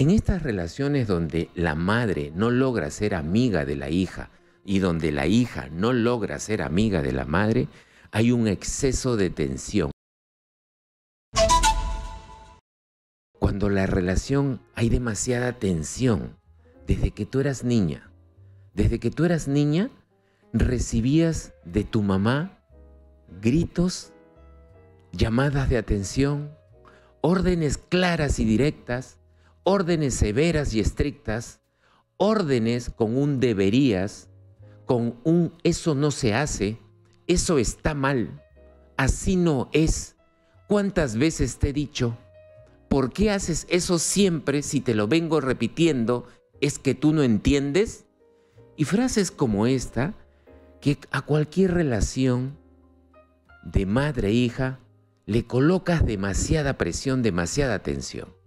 En estas relaciones donde la madre no logra ser amiga de la hija y donde la hija no logra ser amiga de la madre, hay un exceso de tensión. Cuando la relación hay demasiada tensión, desde que tú eras niña, desde que tú eras niña, recibías de tu mamá gritos, llamadas de atención, órdenes claras y directas, órdenes severas y estrictas, órdenes con un deberías, con un eso no se hace, eso está mal, así no es. ¿Cuántas veces te he dicho, ¿por qué haces eso siempre si te lo vengo repitiendo? ¿Es que tú no entiendes? Y frases como esta, que a cualquier relación de madre e hija le colocas demasiada presión, demasiada tensión.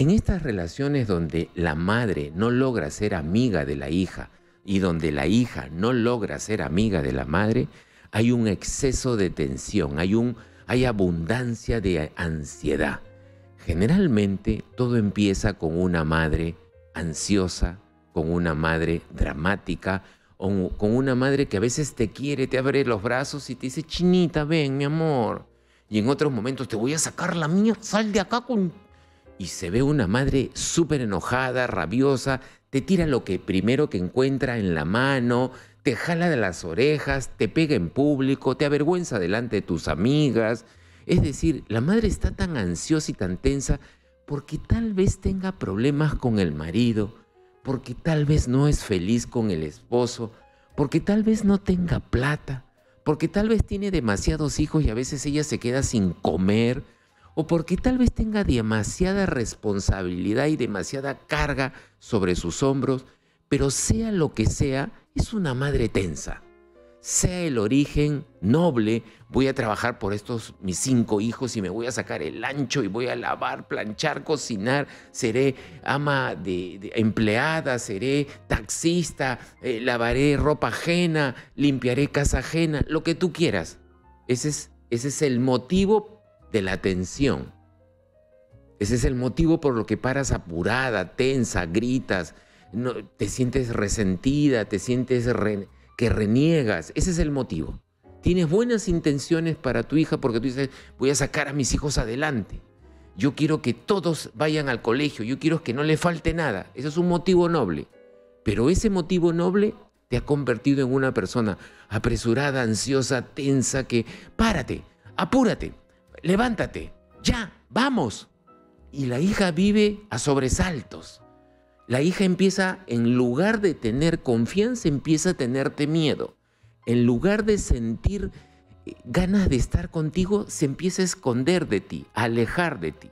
En estas relaciones donde la madre no logra ser amiga de la hija y donde la hija no logra ser amiga de la madre, hay un exceso de tensión, hay, un, hay abundancia de ansiedad. Generalmente todo empieza con una madre ansiosa, con una madre dramática, o con una madre que a veces te quiere, te abre los brazos y te dice, chinita, ven, mi amor. Y en otros momentos te voy a sacar la mía, sal de acá con y se ve una madre súper enojada, rabiosa, te tira lo que primero que encuentra en la mano, te jala de las orejas, te pega en público, te avergüenza delante de tus amigas. Es decir, la madre está tan ansiosa y tan tensa porque tal vez tenga problemas con el marido, porque tal vez no es feliz con el esposo, porque tal vez no tenga plata, porque tal vez tiene demasiados hijos y a veces ella se queda sin comer, o porque tal vez tenga demasiada responsabilidad y demasiada carga sobre sus hombros, pero sea lo que sea, es una madre tensa. Sea el origen noble, voy a trabajar por estos mis cinco hijos y me voy a sacar el ancho y voy a lavar, planchar, cocinar, seré ama de, empleada, seré taxista, eh, lavaré ropa ajena, limpiaré casa ajena, lo que tú quieras. Ese es, ese es el motivo de la tensión. Ese es el motivo por lo que paras apurada, tensa, gritas, no, te sientes resentida, te sientes que reniegas. Ese es el motivo. Tienes buenas intenciones para tu hija porque tú dices, voy a sacar a mis hijos adelante. Yo quiero que todos vayan al colegio, yo quiero que no le falte nada. Ese es un motivo noble. Pero ese motivo noble te ha convertido en una persona apresurada, ansiosa, tensa, que párate, apúrate, levántate, ya, vamos. Y la hija vive a sobresaltos. La hija empieza, en lugar de tener confianza, empieza a tenerte miedo. En lugar de sentir eh, ganas de estar contigo, se empieza a esconder de ti, a alejar de ti.